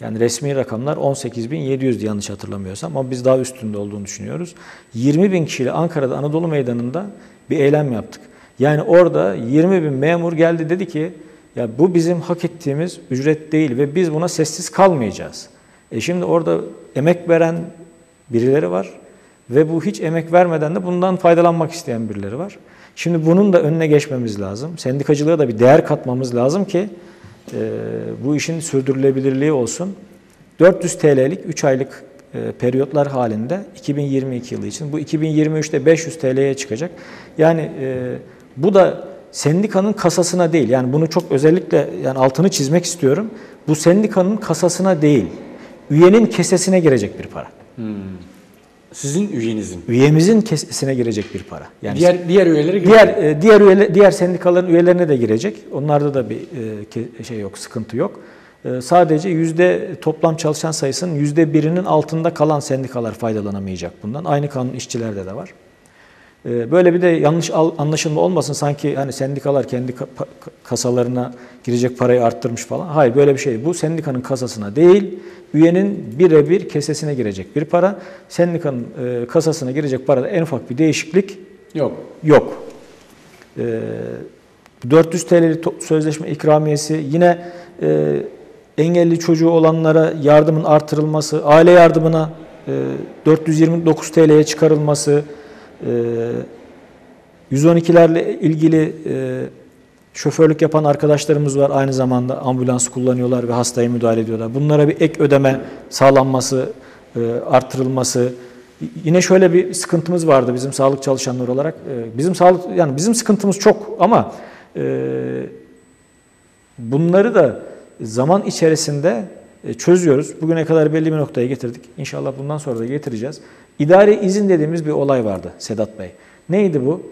Yani resmi rakamlar 18.700 yanlış hatırlamıyorsam ama biz daha üstünde olduğunu düşünüyoruz. 20 bin kişiyle Ankara'da Anadolu Meydanı'nda bir eylem yaptık. Yani orada 20 bin memur geldi dedi ki ya bu bizim hak ettiğimiz ücret değil ve biz buna sessiz kalmayacağız. E şimdi orada emek veren birileri var ve bu hiç emek vermeden de bundan faydalanmak isteyen birileri var. Şimdi bunun da önüne geçmemiz lazım. Sendikacılığa da bir değer katmamız lazım ki bu işin sürdürülebilirliği olsun. 400 TL'lik 3 aylık e, periyotlar halinde 2022 yılı için bu 2023'te 500 TL'ye çıkacak. Yani e, bu da sendikanın kasasına değil. Yani bunu çok özellikle yani altını çizmek istiyorum. Bu sendikanın kasasına değil. Üyenin kesesine girecek bir para. Sizin üyenizin. Üyemizin kesesine girecek bir para. Yani diğer diğer üyeleri Diğer e, diğer üyeler, diğer sendikaların üyelerine de girecek. Onlarda da bir e, şey yok, sıkıntı yok. E, Sadece yüzde toplam çalışan sayısının yüzde birinin altında kalan sendikalar faydalanamayacak bundan. Aynı kanun işçilerde de var. E, Böyle bir de yanlış anlaşılma olmasın sanki hani sendikalar kendi kasalarına girecek parayı arttırmış falan. Hayır böyle bir şey. Bu sendikanın kasasına değil, üyenin birebir kesesine girecek bir para. Sendikanın e, kasasına girecek parada en ufak bir değişiklik yok. yok. Ee, 400 TL'lik to- sözleşme ikramiyesi yine e, engelli çocuğu olanlara yardımın artırılması, aile yardımına e, 429 TL'ye çıkarılması, e, 112'lerle ilgili e, şoförlük yapan arkadaşlarımız var. Aynı zamanda ambulans kullanıyorlar ve hastaya müdahale ediyorlar. Bunlara bir ek ödeme sağlanması, e, artırılması. Yine şöyle bir sıkıntımız vardı bizim sağlık çalışanları olarak. E, Bizim sağlık yani bizim sıkıntımız çok ama bunları da zaman içerisinde çözüyoruz. Bugüne kadar belli bir noktaya getirdik. İnşallah bundan sonra da getireceğiz. İdari izin dediğimiz bir olay vardı Sedat Bey. Neydi bu?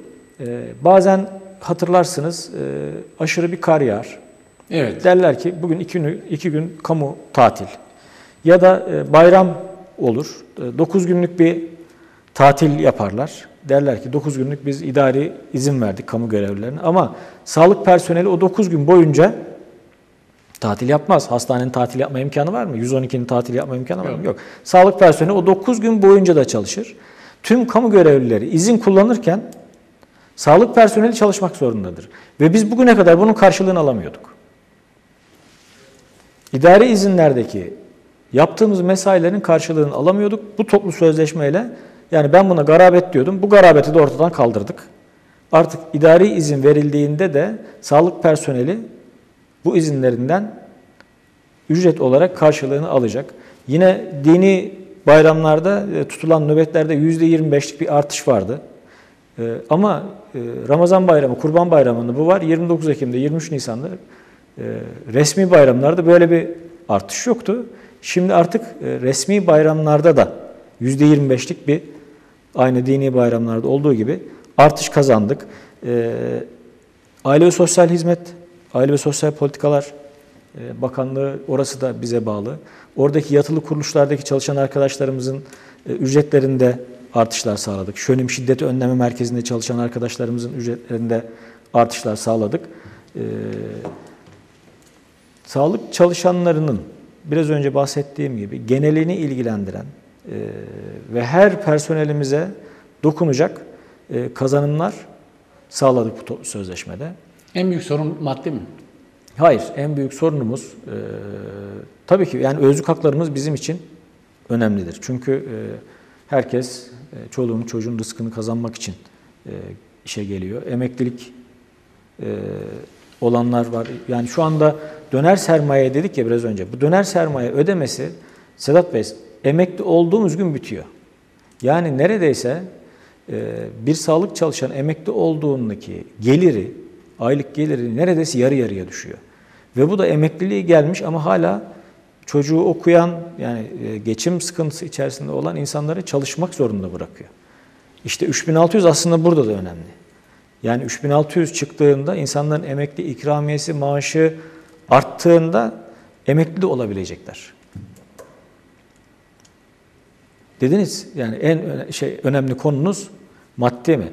E, Bazen hatırlarsınız e, aşırı bir kar yağar. Evet. Derler ki bugün iki gün, iki gün kamu tatil. Ya da e, bayram olur. 9 günlük bir tatil yaparlar. Derler ki 9 günlük biz idari izin verdik kamu görevlilerine. Ama sağlık personeli o 9 gün boyunca tatil yapmaz. Hastanenin tatil yapma imkanı var mı? 112'nin tatil yapma imkanı var mı? Yok. Yok. Sağlık personeli o 9 gün boyunca da çalışır. Tüm kamu görevlileri izin kullanırken sağlık personeli çalışmak zorundadır. Ve biz bugüne kadar bunun karşılığını alamıyorduk. İdari izinlerdeki yaptığımız mesailerin karşılığını alamıyorduk. Bu toplu sözleşmeyle yani ben buna garabet diyordum. Bu garabeti de ortadan kaldırdık. Artık idari izin verildiğinde de sağlık personeli bu izinlerinden ücret olarak karşılığını alacak. Yine dini bayramlarda e, tutulan nöbetlerde %25'lik bir artış vardı. E, Ama e, Ramazan bayramı, Kurban bayramında bu var. 29 Ekim'de, 23 Nisan'da resmi bayramlarda böyle bir artış yoktu. Şimdi artık resmi bayramlarda da %25'lik bir aynı dini bayramlarda olduğu gibi artış kazandık. Aile ve Sosyal Hizmet, Aile ve Sosyal Politikalar e, Bakanlığı orası da bize bağlı. Oradaki yatılı kuruluşlardaki çalışan arkadaşlarımızın e, ücretlerinde artışlar sağladık. Şönim Şiddet Önleme Merkezi'nde çalışan arkadaşlarımızın ücretlerinde artışlar sağladık. E, Sağlık çalışanlarının biraz önce bahsettiğim gibi genelini ilgilendiren ve her personelimize dokunacak kazanımlar sağladık bu sözleşmede. En büyük sorun maddi mi? Hayır, en büyük sorunumuz e, tabii ki yani özlük haklarımız bizim için önemlidir. Çünkü e, herkes e, çoluğun çocuğun rızkını kazanmak için e, işe geliyor. Emeklilik e, olanlar var. Yani şu anda döner sermaye dedik ya biraz önce. Bu döner sermaye ödemesi Sedat Bey emekli olduğumuz gün bitiyor. Yani neredeyse e, bir sağlık çalışan emekli olduğundaki geliri, aylık geliri neredeyse yarı yarıya düşüyor. Ve bu da emekliliğe gelmiş ama hala çocuğu okuyan yani e, geçim sıkıntısı içerisinde olan insanları çalışmak zorunda bırakıyor. İşte 3600 aslında burada da önemli. Yani 3600 çıktığında insanların emekli ikramiyesi, maaşı arttığında emekli de olabilecekler. Dediniz yani en şey önemli konunuz madde mi?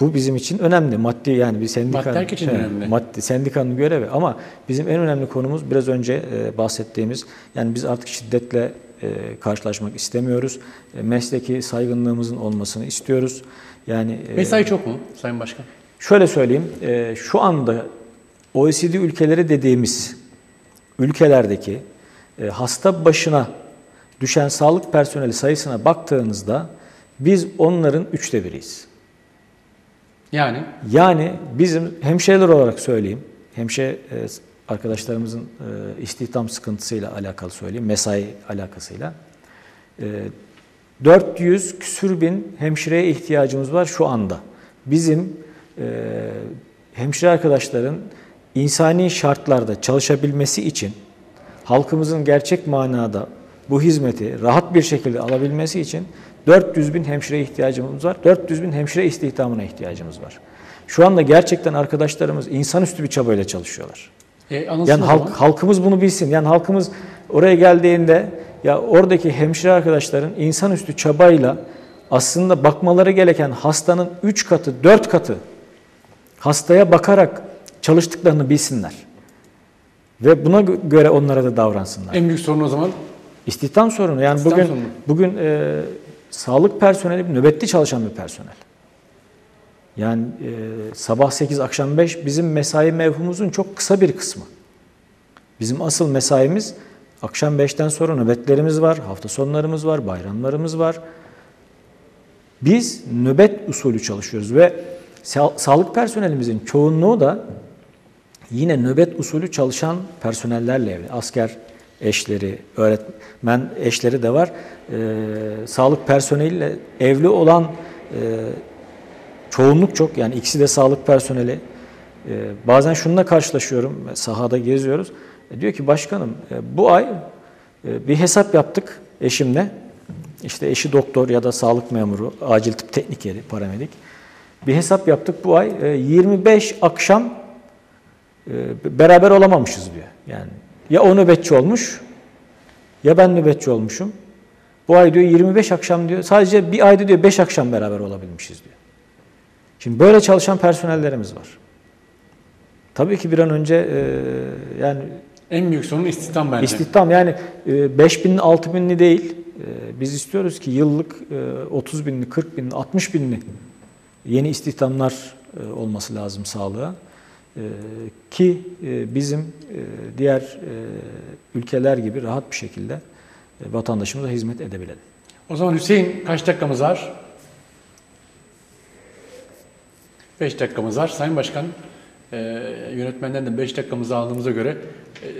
Bu bizim için önemli. Maddi yani bir sendikanın herkes için Evet, önemli. maddi sendikanın görevi ama bizim en önemli konumuz biraz önce e, bahsettiğimiz yani biz artık şiddetle e, karşılaşmak istemiyoruz. E, mesleki saygınlığımızın olmasını istiyoruz. Yani e, Mesai çok mu Sayın Başkan? Şöyle söyleyeyim, e, şu anda OECD ülkeleri dediğimiz ülkelerdeki e, hasta başına düşen sağlık personeli sayısına baktığınızda Biz onların üçte biriyiz. Yani Yani bizim hemşireler olarak söyleyeyim, hemşire e, arkadaşlarımızın e, istihdam sıkıntısıyla alakalı söyleyeyim, mesai alakasıyla. E, 400 küsür bin hemşireye ihtiyacımız var şu anda. Bizim e, hemşire arkadaşların insani şartlarda çalışabilmesi için halkımızın gerçek manada bu hizmeti rahat bir şekilde alabilmesi için 400 bin hemşire ihtiyacımız var. 400 bin hemşire istihdamına ihtiyacımız var. Şu anda gerçekten arkadaşlarımız insanüstü bir çabayla çalışıyorlar. e, Yani halk, halkımız bunu bilsin. Yani halkımız oraya geldiğinde ya oradaki hemşire arkadaşların insanüstü çabayla aslında bakmaları gereken hastanın 3 katı, 4 katı hastaya bakarak çalıştıklarını bilsinler. Ve buna gö- göre onlara da davransınlar. En büyük sorun o zaman İstihdam sorunu. Yani İstihdam bugün sorunu. bugün e, sağlık personeli nöbetli çalışan bir personel. Yani e, sabah 8 akşam 5 bizim mesai mevhumuzun çok kısa bir kısmı. Bizim asıl mesaimiz akşam 5'ten sonra nöbetlerimiz var, hafta sonlarımız var, bayramlarımız var. Biz nöbet usulü çalışıyoruz ve sa- sağlık personelimizin çoğunluğu da yine nöbet usulü çalışan personellerle evli. Asker eşleri, öğretmen eşleri de var. Ee, sağlık personeliyle evli olan e, çoğunluk çok. Yani ikisi de sağlık personeli. Ee, bazen şununla karşılaşıyorum. Sahada geziyoruz. E, diyor ki başkanım e, bu ay e, bir hesap yaptık eşimle. İşte eşi doktor ya da sağlık memuru, acil tıp teknikeri, paramedik. Bir hesap yaptık bu ay. e, 25 akşam e, beraber olamamışız diyor. Yani ya o nöbetçi olmuş ya ben nöbetçi olmuşum. Bu ay diyor 25 akşam diyor. Sadece bir ayda diyor 5 akşam beraber olabilmişiz diyor. Şimdi böyle çalışan personellerimiz var. Tabii ki bir an önce e, yani en büyük sorun istihdam bence. istihdam yani e, 5 bin 6 binli değil. E, Biz istiyoruz ki yıllık e, 30 binli, 40 binli, 60 binli yeni istihdamlar e, olması lazım sağlığa. E, Ki e, bizim diğer e, ülkeler gibi rahat bir şekilde e, vatandaşımıza hizmet edebilelim. O zaman Hüseyin kaç dakikamız var? 5 dakikamız var. Sayın Başkan, e, yönetmenden de 5 dakikamızı aldığımıza göre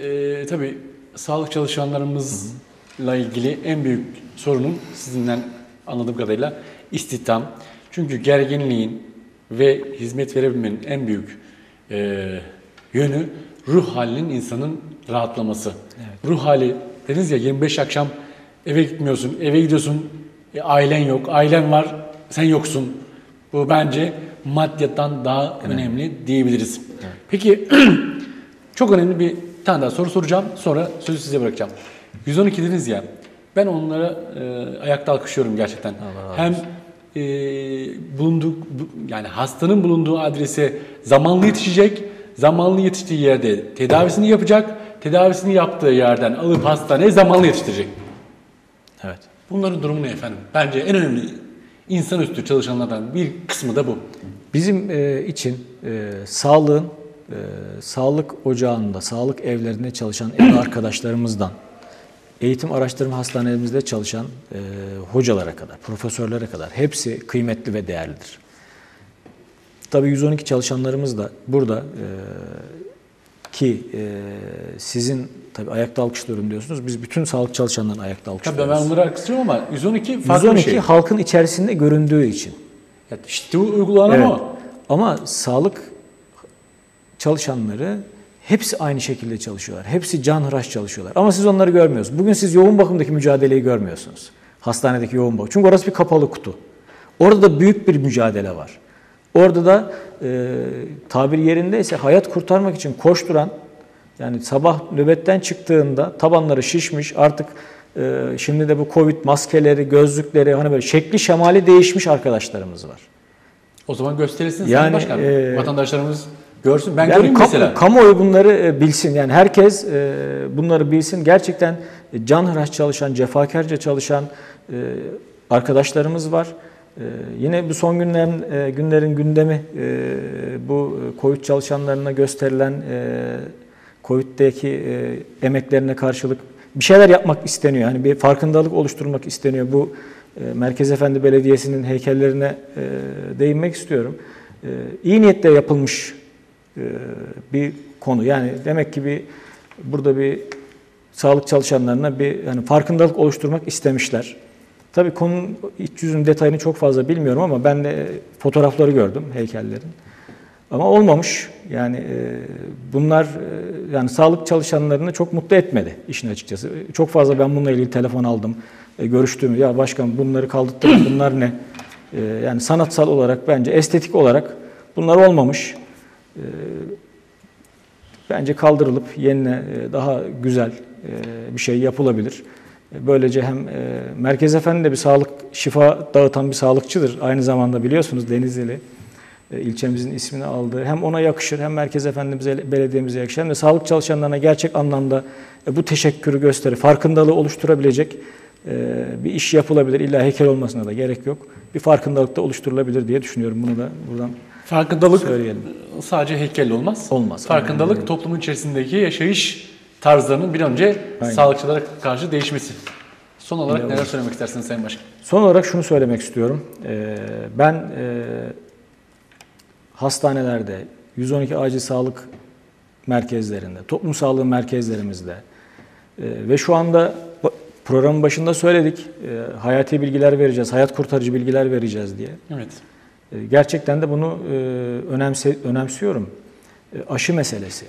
e, tabii sağlık çalışanlarımızla ilgili en büyük sorunun sizinden anladığım kadarıyla istihdam. Çünkü gerginliğin ve hizmet verebilmenin en büyük e, yönü ruh halinin insanın rahatlaması. Ruh hali dediniz ya 25 akşam eve gitmiyorsun, eve gidiyorsun, e, ailen yok, ailen var, sen yoksun. Bu bence maddiyattan daha önemli diyebiliriz. Peki çok önemli bir tane daha soru soracağım. Sonra sözü size bırakacağım. 112 dediniz ya. Ben onlara e, ayakta alkışlıyorum gerçekten. Hem e, bulunduk bu- yani hastanın bulunduğu adrese zamanlı yetişecek. Zamanlı yetiştiği yerde tedavisini yapacak. Tedavisini yaptığı yerden alıp hastaneye zamanlı yetiştirecek. Evet. Bunların durumu ne efendim? Bence en önemli insanüstü çalışanlardan bir kısmı da bu. Bizim e, için e, sağlığın, e, sağlık ocağında, sağlık evlerinde çalışan ev arkadaşlarımızdan, eğitim araştırma hastanelerimizde çalışan e, hocalara kadar, profesörlere kadar hepsi kıymetli ve değerlidir. Tabii 112 çalışanlarımız da burada e, ki e, sizin tabii ayakta alkışlıyorum diyorsunuz. Biz bütün sağlık çalışanlarını ayakta Tabii alkışlıyoruz. ben onları alkışlıyorum ama 112 farklı 112 bir şey. halkın içerisinde göründüğü için. Ya işte bu uygulanan Evet. o. Ama sağlık çalışanları hepsi aynı şekilde çalışıyorlar. Hepsi canhıraş çalışıyorlar. Ama siz onları görmüyorsunuz. Bugün siz yoğun bakımdaki mücadeleyi görmüyorsunuz. Hastanedeki yoğun bakım. Çünkü orası bir kapalı kutu. Orada da büyük bir mücadele var. Orada da e, tabir yerindeyse hayat kurtarmak için koşturan yani sabah nöbetten çıktığında tabanları şişmiş artık e, şimdi de bu covid maskeleri, gözlükleri hani böyle şekli şemali değişmiş arkadaşlarımız var. O zaman gösterilsin Yani, yani, Başkan. e, Vatandaşlarımız görsün. Ben Yani göreyim kam- mesela. kamuoyu bunları e, bilsin. Yani herkes e, bunları bilsin. Gerçekten e, canhıraş çalışan, cefakarca çalışan e, arkadaşlarımız var. E, Yine bu son günlerin e, günlerin gündemi e, bu e, Covid çalışanlarına gösterilen e, Covid'deki e, emeklerine karşılık bir şeyler yapmak isteniyor. Hani bir farkındalık oluşturmak isteniyor. Bu Merkez Efendi Belediyesi'nin heykellerine değinmek istiyorum. E, iyi niyetle yapılmış bir konu. Yani demek ki bir burada bir sağlık çalışanlarına bir yani farkındalık oluşturmak istemişler. Tabii konunun iç yüzünün detayını çok fazla bilmiyorum ama ben de fotoğrafları gördüm heykellerin. Ama olmamış. Yani e, bunlar e, yani sağlık çalışanlarını çok mutlu etmedi işin açıkçası. Çok fazla ben bununla ilgili telefon aldım. E, görüştüm. Ya başkan bunları kaldırttırın. Bunlar ne? E, yani sanatsal olarak bence estetik olarak bunlar olmamış. E, bence kaldırılıp yenine daha güzel bir şey yapılabilir. Böylece hem e, Merkez Efendi de bir sağlık şifa dağıtan bir sağlıkçıdır. Aynı zamanda biliyorsunuz Denizli e, ilçemizin ismini aldı. Hem ona yakışır hem Merkez Efendimize, belediyemize yakışır hem de sağlık çalışanlarına gerçek anlamda e, bu teşekkürü gösterir, farkındalığı oluşturabilecek bir iş yapılabilir. İlla heykel olmasına da gerek yok. Bir farkındalık da oluşturulabilir diye düşünüyorum. Bunu da buradan Farkındalık Söyleyelim. sadece heykelle olmaz. Olmaz. Farkındalık Aynen. toplumun içerisindeki yaşayış tarzlarının bir an önce Aynen. sağlıkçılara karşı değişmesi. Son olarak Yine neler olur. söylemek istersiniz Sayın Başkan? Son olarak şunu söylemek istiyorum. Ee, Ben e, hastanelerde, 112 acil sağlık merkezlerinde, toplum sağlığı merkezlerimizde e, ve şu anda programın başında söyledik, e, hayati bilgiler vereceğiz, hayat kurtarıcı bilgiler vereceğiz diye. Evet. E, Gerçekten de bunu e, önemse, önemsiyorum. E, Aşı meselesi.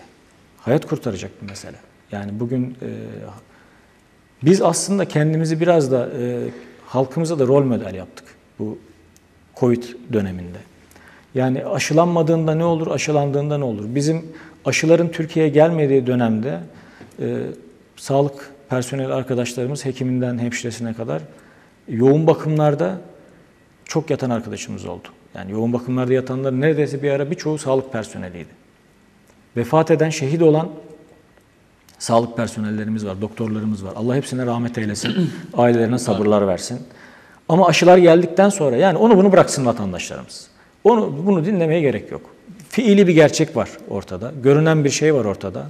Hayat kurtaracak bir mesele. Yani bugün e, biz aslında kendimizi biraz da e, halkımıza da rol model yaptık bu Covid döneminde. Yani aşılanmadığında ne olur, aşılandığında ne olur? Bizim aşıların Türkiye'ye gelmediği dönemde e, sağlık personel arkadaşlarımız hekiminden hemşiresine kadar yoğun bakımlarda çok yatan arkadaşımız oldu. Yani yoğun bakımlarda yatanların neredeyse bir ara birçoğu sağlık personeliydi. Vefat eden, şehit olan sağlık personellerimiz var, doktorlarımız var. Allah hepsine rahmet eylesin, ailelerine sabırlar versin. Ama aşılar geldikten sonra yani onu bunu bıraksın vatandaşlarımız. Onu bunu dinlemeye gerek yok. Fiili bir gerçek var ortada. Görünen bir şey var ortada.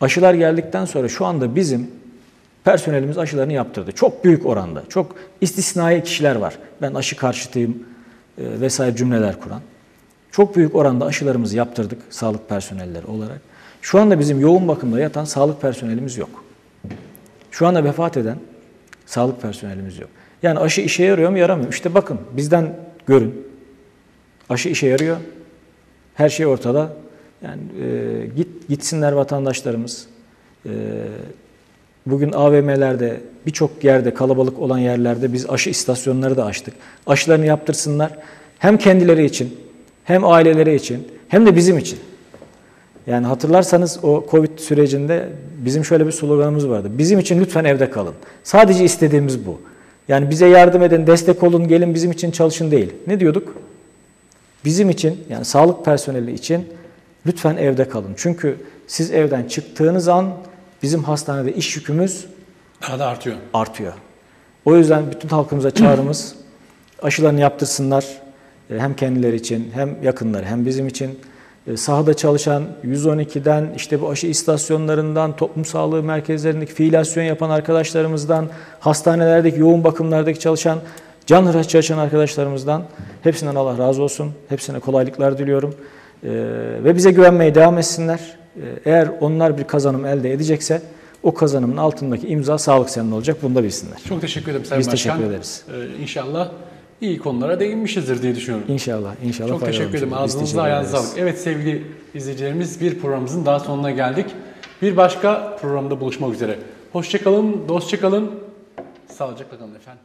Aşılar geldikten sonra şu anda bizim personelimiz aşılarını yaptırdı. Çok büyük oranda. Çok istisnai kişiler var. Ben aşı karşıtıyım e, vesaire cümleler kuran. Çok büyük oranda aşılarımızı yaptırdık sağlık personelleri olarak. Şu anda bizim yoğun bakımda yatan sağlık personelimiz yok. Şu anda vefat eden sağlık personelimiz yok. Yani aşı işe yarıyor mu yaramıyor. mu? İşte bakın bizden görün. Aşı işe yarıyor. Her şey ortada. Yani e, git gitsinler vatandaşlarımız. E, bugün AVM'lerde birçok yerde kalabalık olan yerlerde biz aşı istasyonları da açtık. Aşılarını yaptırsınlar. Hem kendileri için hem aileleri için hem de bizim için. Yani hatırlarsanız o Covid sürecinde bizim şöyle bir sloganımız vardı. Bizim için lütfen evde kalın. Sadece istediğimiz bu. Yani bize yardım edin, destek olun, gelin bizim için çalışın değil. Ne diyorduk? Bizim için yani sağlık personeli için lütfen evde kalın. Çünkü siz evden çıktığınız an bizim hastanede iş yükümüz Daha da artıyor. artıyor. O yüzden bütün halkımıza çağrımız aşılarını yaptırsınlar. E, Hem kendileri için hem yakınları hem bizim için. E, Sahada çalışan 112'den işte bu aşı istasyonlarından, toplum sağlığı merkezlerindeki fiilasyon yapan arkadaşlarımızdan, hastanelerdeki yoğun bakımlardaki çalışan, can hıraş çalışan arkadaşlarımızdan hepsinden Allah razı olsun. Hepsine kolaylıklar diliyorum. E, Ve bize güvenmeye devam etsinler. E, Eğer onlar bir kazanım elde edecekse o kazanımın altındaki imza sağlık senin olacak. Bunu da bilsinler. Çok teşekkür ederim Sayın Biz Başkan. teşekkür ederiz. Ee, inşallah iyi konulara değinmişizdir diye düşünüyorum. İnşallah, inşallah Çok teşekkür ederim. Ağzınıza ayağınıza sağlık. Evet sevgili izleyicilerimiz bir programımızın daha sonuna geldik. Bir başka programda buluşmak üzere. Hoşçakalın, dostça kalın. Sağlıcakla kalın efendim.